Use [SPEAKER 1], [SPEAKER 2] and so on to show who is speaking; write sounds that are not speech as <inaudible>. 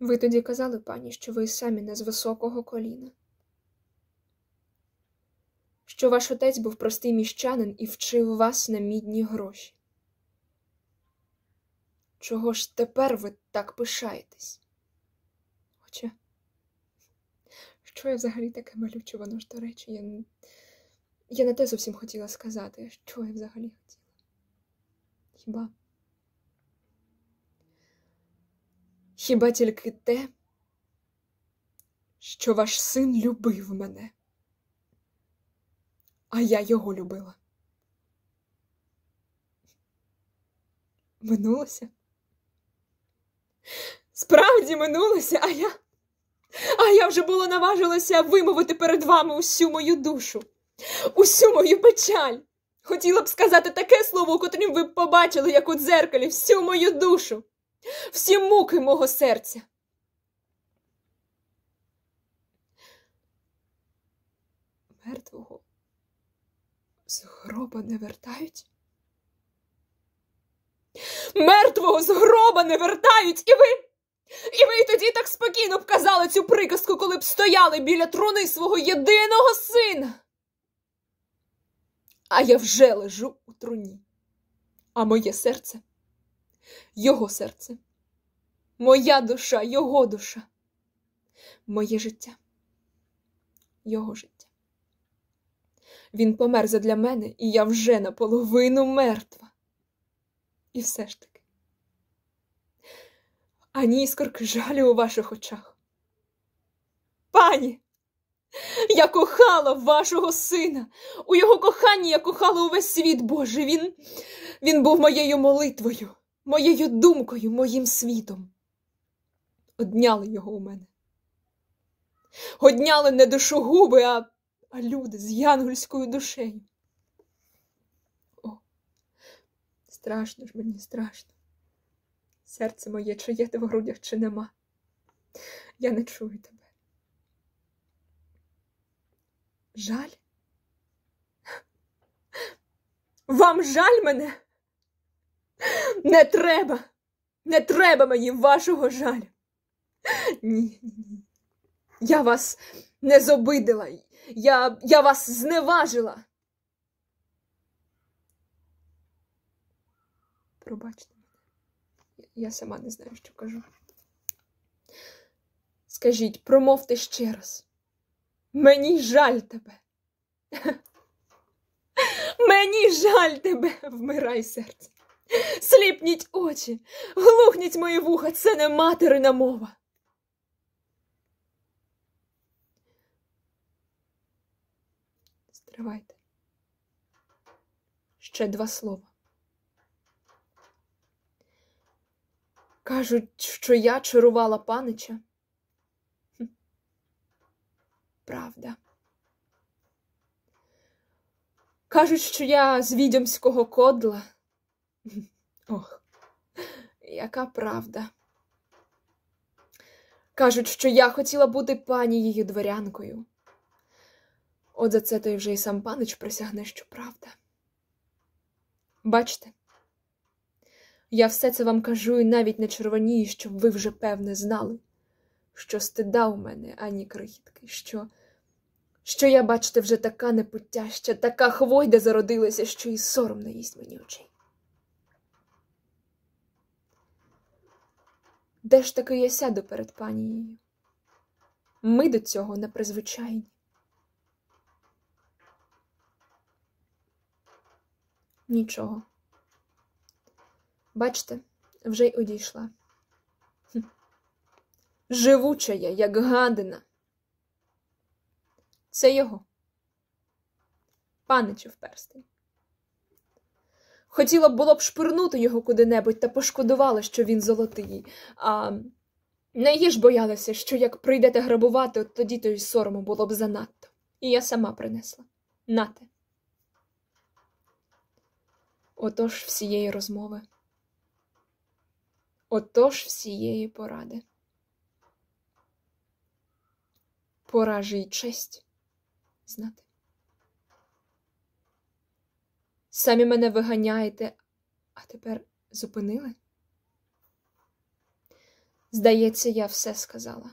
[SPEAKER 1] Ви тоді казали, пані, що ви самі не з високого коліна, що ваш отець був простий міщанин і вчив вас на мідні гроші. Чого ж тепер ви так пишаєтесь? Хоча, що я взагалі таке малюче, воно ж до речі, я, я не те зовсім хотіла сказати, що я взагалі хотіла. Хіба? Хіба тільки те, що ваш син любив мене, а я його любила. Минулося? Справді минулося, а я. А я вже було наважилася вимовити перед вами усю мою душу, усю мою печаль. Хотіла б сказати таке слово, у котрім ви побачили, як у дзеркалі, всю мою душу, всі муки мого серця. Мертвого з гроба не вертають? Мертвого з гроба не вертають, і ви. І ви й тоді так спокійно б казали цю приказку, коли б стояли біля труни свого єдиного сина. А я вже лежу у труні, а моє серце, його серце, моя душа, його душа, моє життя, його життя. Він помер задля мене, і я вже наполовину мертва. І все ж таки. Ані іскорки жалю у ваших очах. Пані, я кохала вашого сина. У його коханні я кохала увесь світ Божий. Він, Він був моєю молитвою, моєю думкою, моїм світом. Одняли його у мене. Одняли не душогуби, а, а люди з янгольською душею. О, страшно ж мені, страшно. Серце моє, чи є ти в грудях, чи нема. Я не чую тебе. Жаль? Вам жаль мене? Не треба, не треба мені вашого жалю. Ні, ні. Я вас не зобидила, я, я вас зневажила. Пробачте мене, я сама не знаю, що кажу. Скажіть, промовте ще раз. Мені жаль тебе. <laughs> Мені жаль тебе, вмирай серце. Сліпніть очі, глухніть мої вуха, це не материна мова. Стривайте. Ще два слова. Кажуть, що я чарувала панича. Правда. Кажуть, що я з відьомського кодла. Ох, яка правда. Кажуть, що я хотіла бути пані її дворянкою. От за це той вже й сам панич присягне, що правда. Бачте, я все це вам кажу і навіть не червонію, щоб ви вже певне знали, що стида у мене ані крихітки, що що я, бачите, вже така непутяща, така хвойда зародилася, що і сором не їсть мені очей. Де ж таки я сяду перед панією? Ми до цього не призвичайні. Нічого. Бачите, вже й одійшла. Хм. Живуча я, як гадина. Це його. Паничів перстень. Хотіла б було б шпирнути його куди-небудь та пошкодувала, що він золотий, а не ж боялася, що як прийдете грабувати, от тоді то й сорому було б занадто. І я сама принесла. Нате. Отож всієї розмови. Отож всієї поради. Пора ж й честь знати. Самі мене виганяєте, а тепер зупинили? Здається, я все сказала.